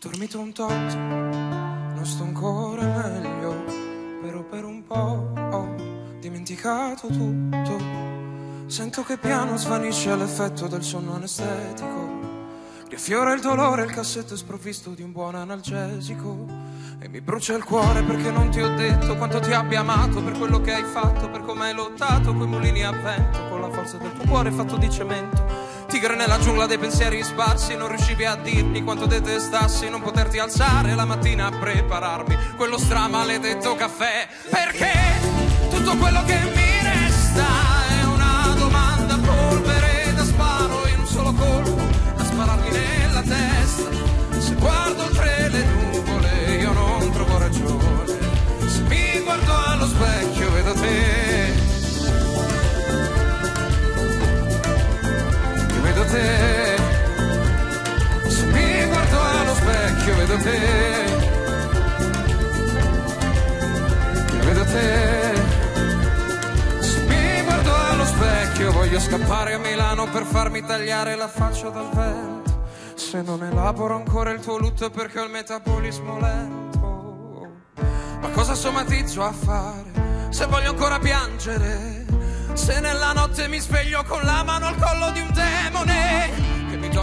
dormito un tot, non sto ancora meglio, però per un po' ho dimenticato tutto. Sento che piano svanisce l'effetto del sonno anestetico. Riaffiora il dolore, il cassetto è sprovvisto di un buon analgesico. E mi brucia il cuore perché non ti ho detto quanto ti abbia amato per quello che hai fatto, per come hai lottato coi mulini a vento, con la forza del tuo cuore fatto di cemento. Tigre nella giungla dei pensieri sparsi, non riuscivi a dirmi quanto detestassi, non poterti alzare la mattina a prepararmi quello stramaledetto caffè. Perché te, vedo te, se mi guardo allo specchio voglio scappare a Milano per farmi tagliare la faccia dal vento, se non elaboro ancora il tuo lutto perché ho il metabolismo lento, ma cosa somatizzo a fare se voglio ancora piangere? Se nella notte mi sveglio con la mano al collo di un demone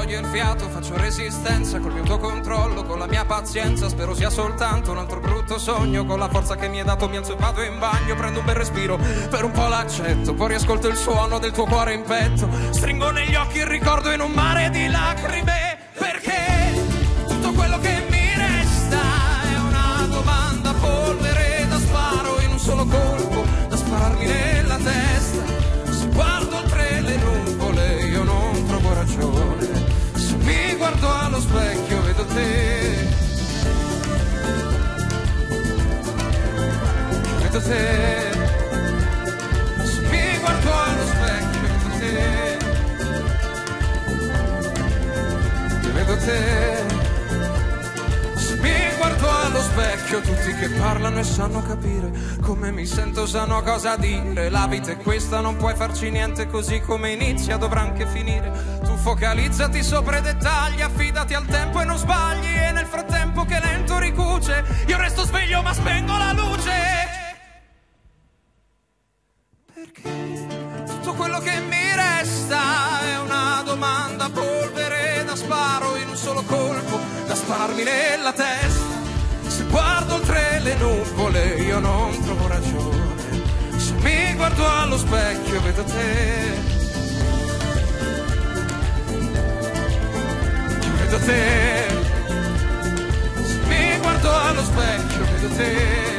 toglie il fiato, faccio resistenza col mio tuo controllo, con la mia pazienza. Spero sia soltanto un altro brutto sogno. Con la forza che mi hai dato, mi alzo e vado in bagno. Prendo un bel respiro, per un po' l'accetto. Poi riascolto il suono del tuo cuore in petto. Stringo negli occhi il ricordo in un mare di lacrime. Specchio vedo te. Vedo te. Mi guardo allo specchio vedo te. Vedo te. Specchio tutti che parlano e sanno capire come mi sento sanno cosa dire. La vita è questa non puoi farci niente così come inizia dovrà anche finire. Tu focalizzati sopra i dettagli affidati al tempo e non sbagli. E nel frattempo che lento ricuce io resto sveglio ma spengo la luce. Perché tutto quello che mi resta è una domanda polvere da sparo in un solo colpo, da spararmi nella testa. Guardo oltre le nuvole io non trovo ragione. Se mi guardo allo specchio vedo te. Io vedo te. Se mi guardo allo specchio vedo te.